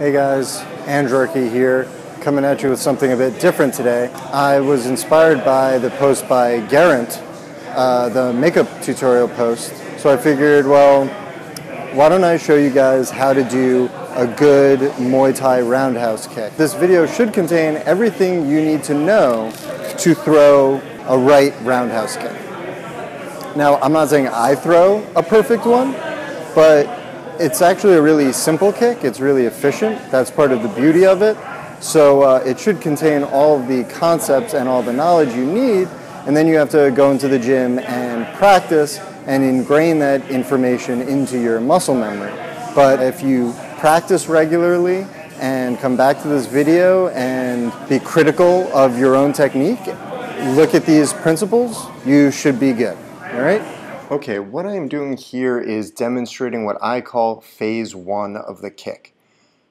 Hey guys, andrarchy here, coming at you with something a bit different today. I was inspired by the post by Garant, uh, the makeup tutorial post. So I figured, well, why don't I show you guys how to do a good Muay Thai roundhouse kick. This video should contain everything you need to know to throw a right roundhouse kick. Now, I'm not saying I throw a perfect one, but it's actually a really simple kick. It's really efficient. That's part of the beauty of it. So uh, it should contain all the concepts and all the knowledge you need, and then you have to go into the gym and practice and ingrain that information into your muscle memory. But if you practice regularly and come back to this video and be critical of your own technique, look at these principles, you should be good. All right? Okay, what I am doing here is demonstrating what I call phase one of the kick.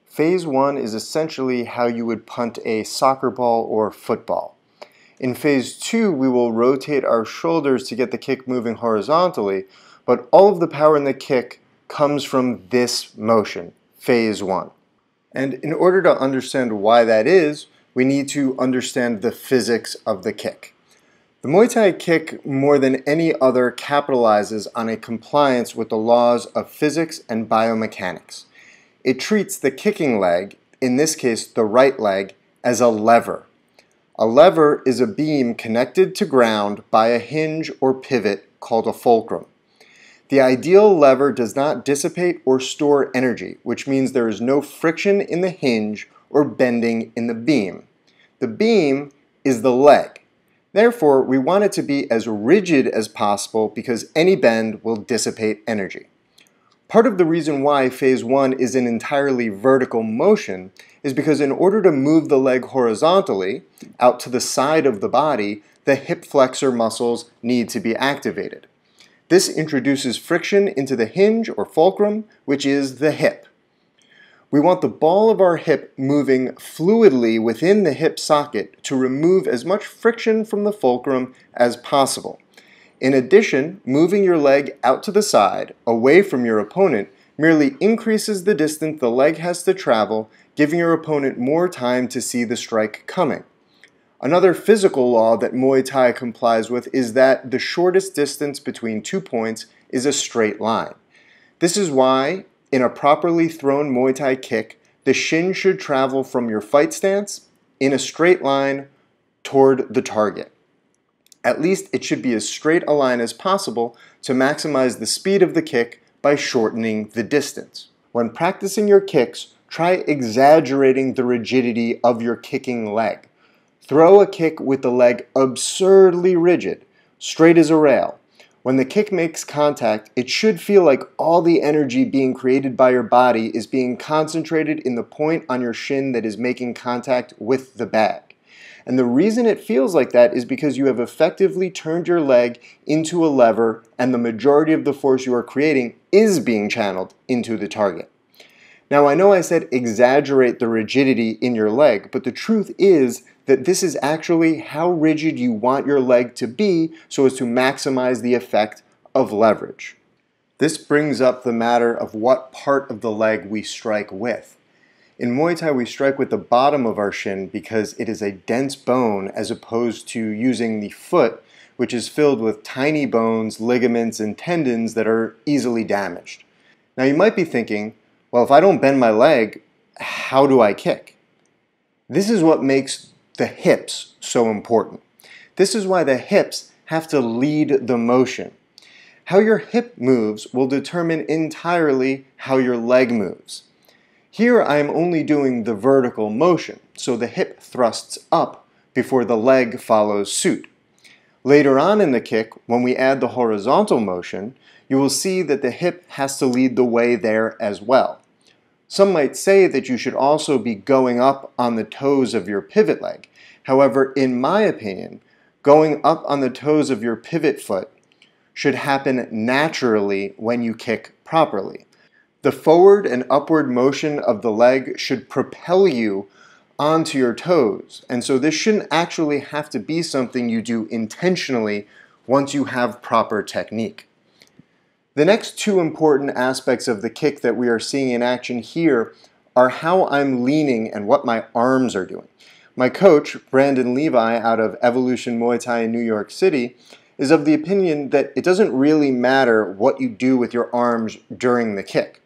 Phase one is essentially how you would punt a soccer ball or football. In phase two, we will rotate our shoulders to get the kick moving horizontally, but all of the power in the kick comes from this motion, phase one. And in order to understand why that is, we need to understand the physics of the kick. The Muay Thai kick, more than any other, capitalizes on a compliance with the laws of physics and biomechanics. It treats the kicking leg, in this case the right leg, as a lever. A lever is a beam connected to ground by a hinge or pivot called a fulcrum. The ideal lever does not dissipate or store energy, which means there is no friction in the hinge or bending in the beam. The beam is the leg. Therefore, we want it to be as rigid as possible because any bend will dissipate energy. Part of the reason why phase one is an entirely vertical motion is because in order to move the leg horizontally out to the side of the body, the hip flexor muscles need to be activated. This introduces friction into the hinge or fulcrum, which is the hip. We want the ball of our hip moving fluidly within the hip socket to remove as much friction from the fulcrum as possible. In addition, moving your leg out to the side, away from your opponent, merely increases the distance the leg has to travel, giving your opponent more time to see the strike coming. Another physical law that Muay Thai complies with is that the shortest distance between two points is a straight line. This is why in a properly thrown Muay Thai kick, the shin should travel from your fight stance in a straight line toward the target. At least it should be as straight a line as possible to maximize the speed of the kick by shortening the distance. When practicing your kicks, try exaggerating the rigidity of your kicking leg. Throw a kick with the leg absurdly rigid, straight as a rail, when the kick makes contact, it should feel like all the energy being created by your body is being concentrated in the point on your shin that is making contact with the bag. And the reason it feels like that is because you have effectively turned your leg into a lever and the majority of the force you are creating is being channeled into the target. Now, I know I said exaggerate the rigidity in your leg, but the truth is that this is actually how rigid you want your leg to be so as to maximize the effect of leverage. This brings up the matter of what part of the leg we strike with. In Muay Thai, we strike with the bottom of our shin because it is a dense bone as opposed to using the foot, which is filled with tiny bones, ligaments, and tendons that are easily damaged. Now, you might be thinking, well, if I don't bend my leg, how do I kick? This is what makes the hips so important. This is why the hips have to lead the motion. How your hip moves will determine entirely how your leg moves. Here I am only doing the vertical motion, so the hip thrusts up before the leg follows suit. Later on in the kick, when we add the horizontal motion, you will see that the hip has to lead the way there as well. Some might say that you should also be going up on the toes of your pivot leg. However, in my opinion, going up on the toes of your pivot foot should happen naturally when you kick properly. The forward and upward motion of the leg should propel you onto your toes. And so this shouldn't actually have to be something you do intentionally once you have proper technique. The next two important aspects of the kick that we are seeing in action here are how I'm leaning and what my arms are doing. My coach, Brandon Levi out of Evolution Muay Thai in New York City, is of the opinion that it doesn't really matter what you do with your arms during the kick.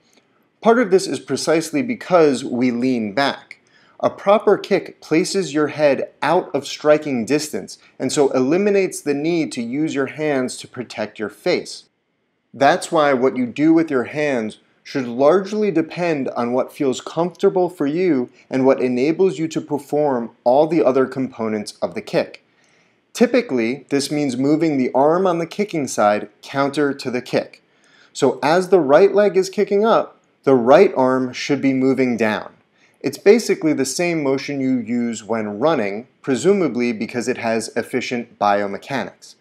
Part of this is precisely because we lean back. A proper kick places your head out of striking distance and so eliminates the need to use your hands to protect your face. That's why what you do with your hands should largely depend on what feels comfortable for you and what enables you to perform all the other components of the kick. Typically, this means moving the arm on the kicking side counter to the kick. So as the right leg is kicking up, the right arm should be moving down. It's basically the same motion you use when running, presumably because it has efficient biomechanics.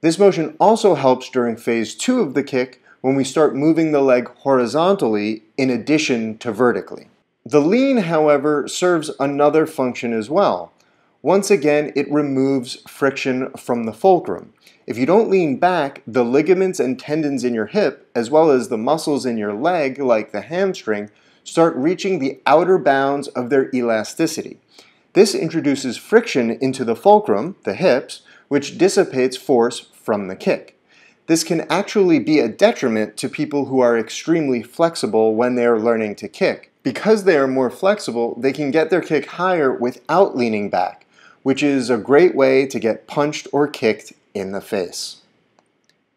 This motion also helps during phase two of the kick when we start moving the leg horizontally in addition to vertically. The lean, however, serves another function as well. Once again, it removes friction from the fulcrum. If you don't lean back, the ligaments and tendons in your hip, as well as the muscles in your leg, like the hamstring, start reaching the outer bounds of their elasticity. This introduces friction into the fulcrum, the hips, which dissipates force from the kick. This can actually be a detriment to people who are extremely flexible when they are learning to kick. Because they are more flexible, they can get their kick higher without leaning back, which is a great way to get punched or kicked in the face.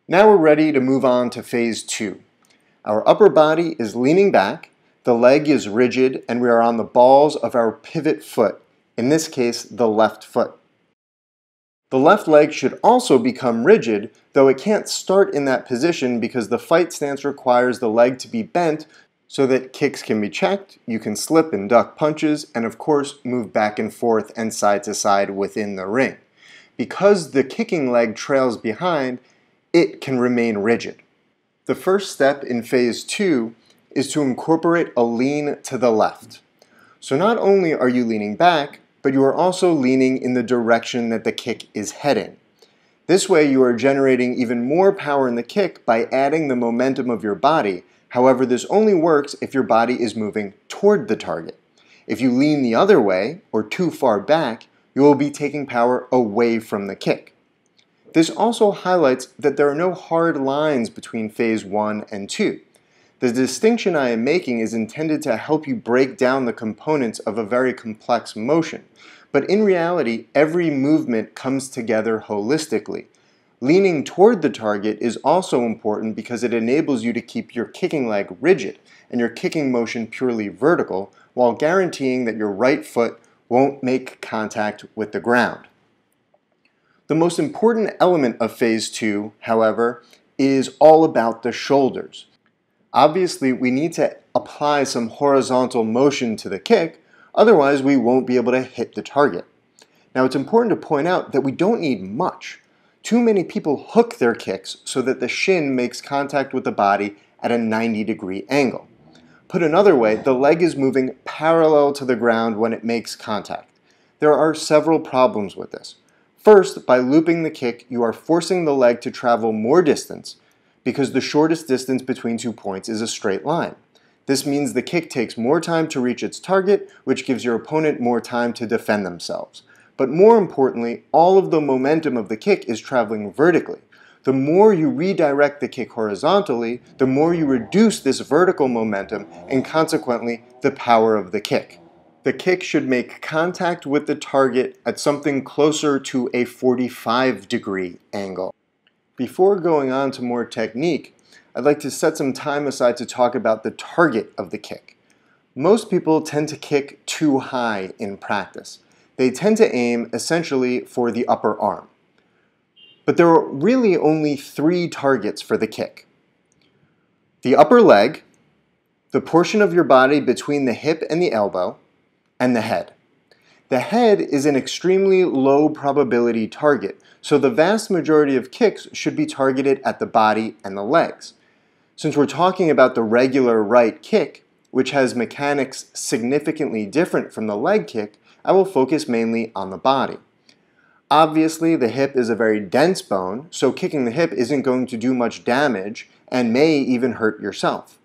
Now we're ready to move on to phase two. Our upper body is leaning back, the leg is rigid, and we are on the balls of our pivot foot, in this case, the left foot. The left leg should also become rigid, though it can't start in that position because the fight stance requires the leg to be bent so that kicks can be checked, you can slip and duck punches, and of course move back and forth and side to side within the ring. Because the kicking leg trails behind, it can remain rigid. The first step in phase two is to incorporate a lean to the left. So not only are you leaning back, but you are also leaning in the direction that the kick is heading. This way you are generating even more power in the kick by adding the momentum of your body However, this only works if your body is moving toward the target. If you lean the other way, or too far back, you will be taking power away from the kick. This also highlights that there are no hard lines between phase 1 and 2. The distinction I am making is intended to help you break down the components of a very complex motion, but in reality, every movement comes together holistically, Leaning toward the target is also important because it enables you to keep your kicking leg rigid and your kicking motion purely vertical while guaranteeing that your right foot won't make contact with the ground. The most important element of phase two, however, is all about the shoulders. Obviously, we need to apply some horizontal motion to the kick, otherwise we won't be able to hit the target. Now it's important to point out that we don't need much. Too many people hook their kicks so that the shin makes contact with the body at a 90 degree angle. Put another way, the leg is moving parallel to the ground when it makes contact. There are several problems with this. First, by looping the kick, you are forcing the leg to travel more distance because the shortest distance between two points is a straight line. This means the kick takes more time to reach its target, which gives your opponent more time to defend themselves. But more importantly, all of the momentum of the kick is traveling vertically. The more you redirect the kick horizontally, the more you reduce this vertical momentum and consequently the power of the kick. The kick should make contact with the target at something closer to a 45 degree angle. Before going on to more technique, I'd like to set some time aside to talk about the target of the kick. Most people tend to kick too high in practice they tend to aim essentially for the upper arm. But there are really only three targets for the kick. The upper leg, the portion of your body between the hip and the elbow, and the head. The head is an extremely low probability target, so the vast majority of kicks should be targeted at the body and the legs. Since we're talking about the regular right kick, which has mechanics significantly different from the leg kick, I will focus mainly on the body. Obviously, the hip is a very dense bone, so kicking the hip isn't going to do much damage and may even hurt yourself.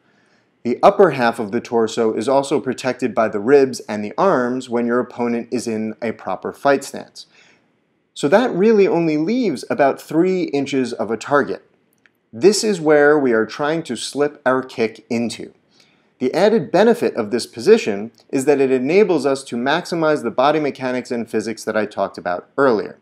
The upper half of the torso is also protected by the ribs and the arms when your opponent is in a proper fight stance. So that really only leaves about 3 inches of a target. This is where we are trying to slip our kick into. The added benefit of this position is that it enables us to maximize the body mechanics and physics that I talked about earlier.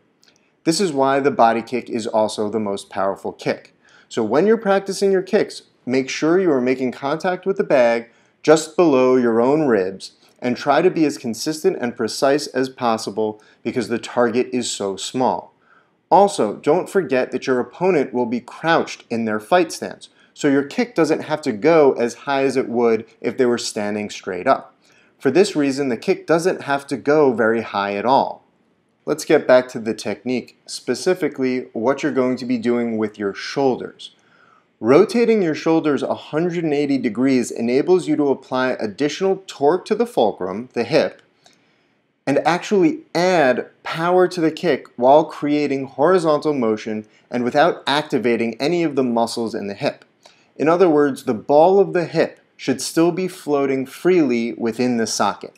This is why the body kick is also the most powerful kick. So when you're practicing your kicks, make sure you are making contact with the bag just below your own ribs and try to be as consistent and precise as possible because the target is so small. Also, don't forget that your opponent will be crouched in their fight stance, so your kick doesn't have to go as high as it would if they were standing straight up. For this reason, the kick doesn't have to go very high at all. Let's get back to the technique, specifically what you're going to be doing with your shoulders. Rotating your shoulders 180 degrees enables you to apply additional torque to the fulcrum, the hip, and actually add power to the kick while creating horizontal motion and without activating any of the muscles in the hip. In other words, the ball of the hip should still be floating freely within the socket.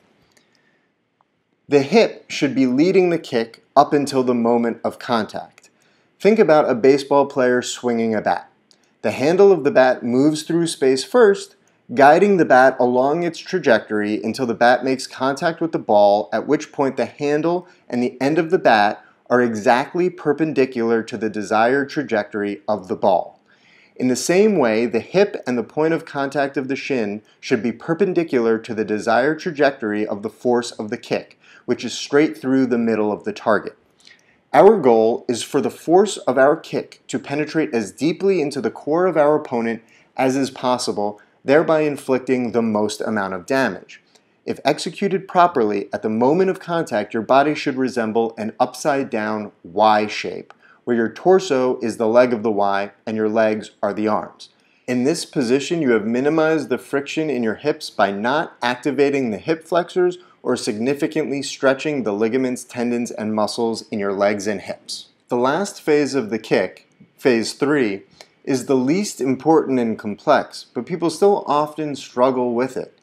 The hip should be leading the kick up until the moment of contact. Think about a baseball player swinging a bat. The handle of the bat moves through space first, guiding the bat along its trajectory until the bat makes contact with the ball, at which point the handle and the end of the bat are exactly perpendicular to the desired trajectory of the ball. In the same way, the hip and the point of contact of the shin should be perpendicular to the desired trajectory of the force of the kick, which is straight through the middle of the target. Our goal is for the force of our kick to penetrate as deeply into the core of our opponent as is possible, thereby inflicting the most amount of damage. If executed properly, at the moment of contact, your body should resemble an upside down Y shape, where your torso is the leg of the Y and your legs are the arms. In this position, you have minimized the friction in your hips by not activating the hip flexors or significantly stretching the ligaments, tendons, and muscles in your legs and hips. The last phase of the kick, phase three, is the least important and complex, but people still often struggle with it.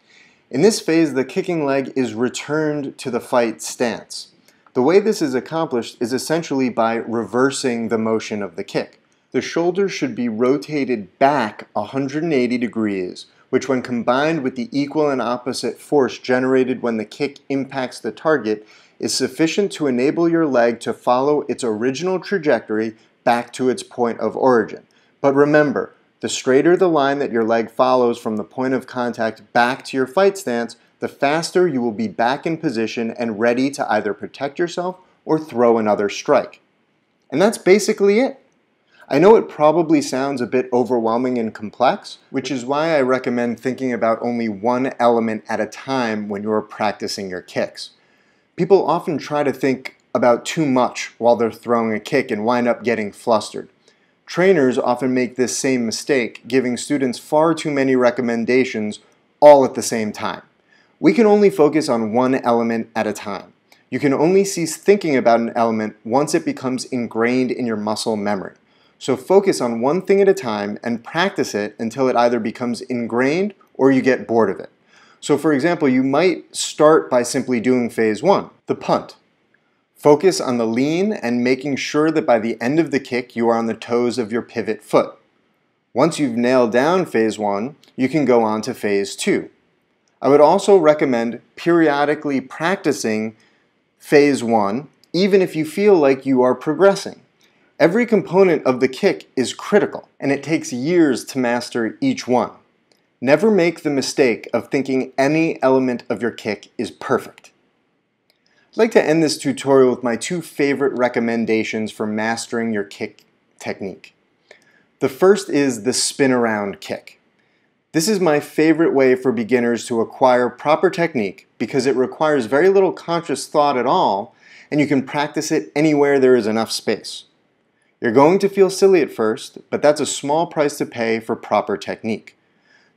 In this phase, the kicking leg is returned to the fight stance. The way this is accomplished is essentially by reversing the motion of the kick. The shoulder should be rotated back 180 degrees which when combined with the equal and opposite force generated when the kick impacts the target is sufficient to enable your leg to follow its original trajectory back to its point of origin. But remember, the straighter the line that your leg follows from the point of contact back to your fight stance, the faster you will be back in position and ready to either protect yourself or throw another strike. And that's basically it. I know it probably sounds a bit overwhelming and complex, which is why I recommend thinking about only one element at a time when you're practicing your kicks. People often try to think about too much while they're throwing a kick and wind up getting flustered. Trainers often make this same mistake, giving students far too many recommendations all at the same time. We can only focus on one element at a time. You can only cease thinking about an element once it becomes ingrained in your muscle memory. So focus on one thing at a time and practice it until it either becomes ingrained or you get bored of it. So for example, you might start by simply doing phase one, the punt. Focus on the lean and making sure that by the end of the kick you are on the toes of your pivot foot. Once you've nailed down phase one, you can go on to phase two. I would also recommend periodically practicing phase one, even if you feel like you are progressing. Every component of the kick is critical, and it takes years to master each one. Never make the mistake of thinking any element of your kick is perfect. I'd like to end this tutorial with my two favorite recommendations for mastering your kick technique. The first is the spin around kick. This is my favorite way for beginners to acquire proper technique because it requires very little conscious thought at all and you can practice it anywhere there is enough space. You're going to feel silly at first, but that's a small price to pay for proper technique.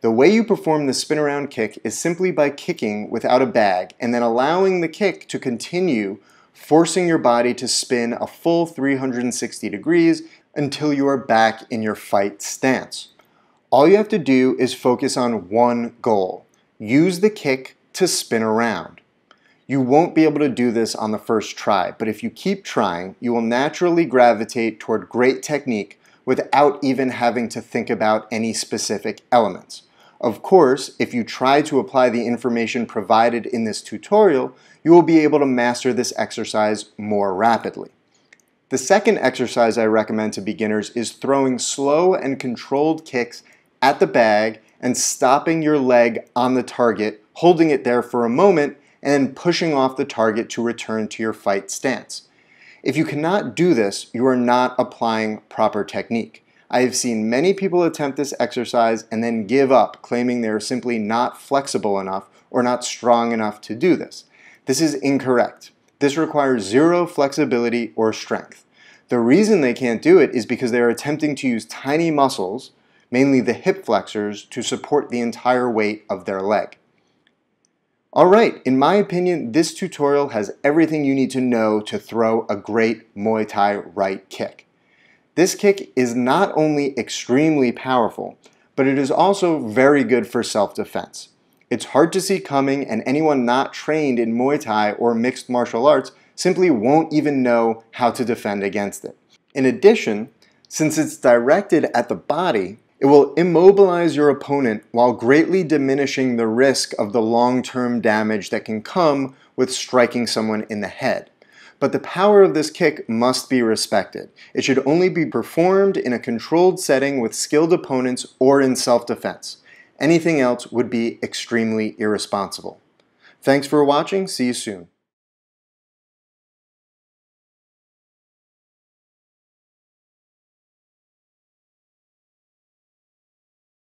The way you perform the spin around kick is simply by kicking without a bag and then allowing the kick to continue, forcing your body to spin a full 360 degrees until you are back in your fight stance. All you have to do is focus on one goal. Use the kick to spin around. You won't be able to do this on the first try, but if you keep trying, you will naturally gravitate toward great technique without even having to think about any specific elements. Of course, if you try to apply the information provided in this tutorial, you will be able to master this exercise more rapidly. The second exercise I recommend to beginners is throwing slow and controlled kicks at the bag and stopping your leg on the target, holding it there for a moment, and then pushing off the target to return to your fight stance. If you cannot do this, you are not applying proper technique. I have seen many people attempt this exercise and then give up, claiming they are simply not flexible enough or not strong enough to do this. This is incorrect. This requires zero flexibility or strength. The reason they can't do it is because they are attempting to use tiny muscles, mainly the hip flexors, to support the entire weight of their leg. Alright, in my opinion, this tutorial has everything you need to know to throw a great Muay Thai right kick. This kick is not only extremely powerful, but it is also very good for self-defense. It's hard to see coming and anyone not trained in Muay Thai or mixed martial arts simply won't even know how to defend against it. In addition, since it's directed at the body, it will immobilize your opponent while greatly diminishing the risk of the long-term damage that can come with striking someone in the head. But the power of this kick must be respected. It should only be performed in a controlled setting with skilled opponents or in self-defense. Anything else would be extremely irresponsible. Thanks for watching. See you soon.